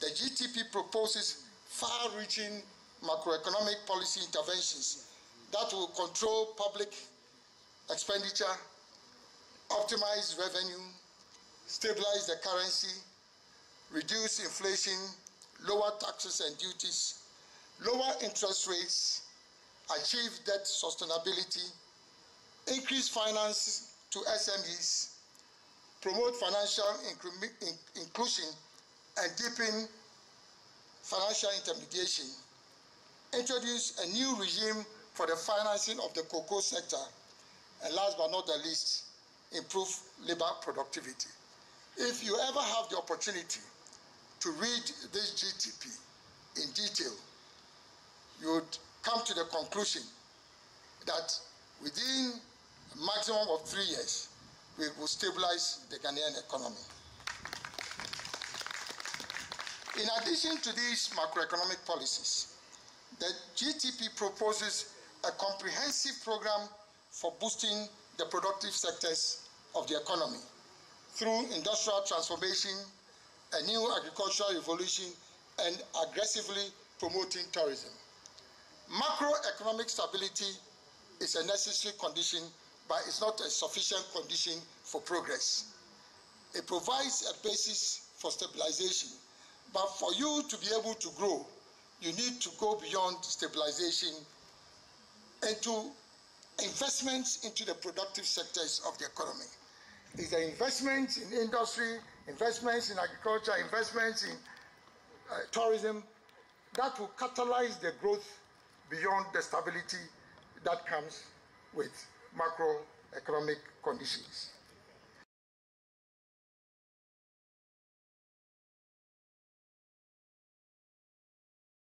The GTP proposes far reaching macroeconomic policy interventions that will control public expenditure, optimize revenue, stabilize the currency, reduce inflation, lower taxes and duties, lower interest rates, achieve debt sustainability, increase finance to SMEs, promote financial inclusion, and deepen financial intermediation, introduce a new regime for the financing of the cocoa sector, and last but not the least, improve labor productivity. If you ever have the opportunity to read this GTP in detail, you would come to the conclusion that within a maximum of three years, we will stabilize the Ghanaian economy. In addition to these macroeconomic policies, the GTP proposes a comprehensive program for boosting the productive sectors of the economy through industrial transformation, a new agricultural revolution, and aggressively promoting tourism. Macroeconomic stability is a necessary condition, but it's not a sufficient condition for progress. It provides a basis for stabilization, but for you to be able to grow, you need to go beyond stabilization into investments into the productive sectors of the economy. It's the investments in industry, investments in agriculture, investments in uh, tourism that will catalyze the growth beyond the stability that comes with macroeconomic conditions.